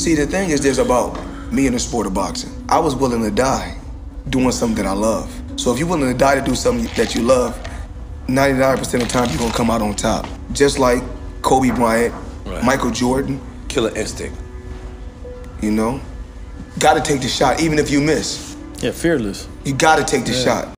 See, the thing is, there's about me in the sport of boxing. I was willing to die doing something that I love. So if you're willing to die to do something that you love, 99% of the time you're gonna come out on top. Just like Kobe Bryant, Right. Michael Jordan, Killer instinct. you know? Gotta take the shot, even if you miss. Yeah, fearless. You gotta take the Yeah. shot.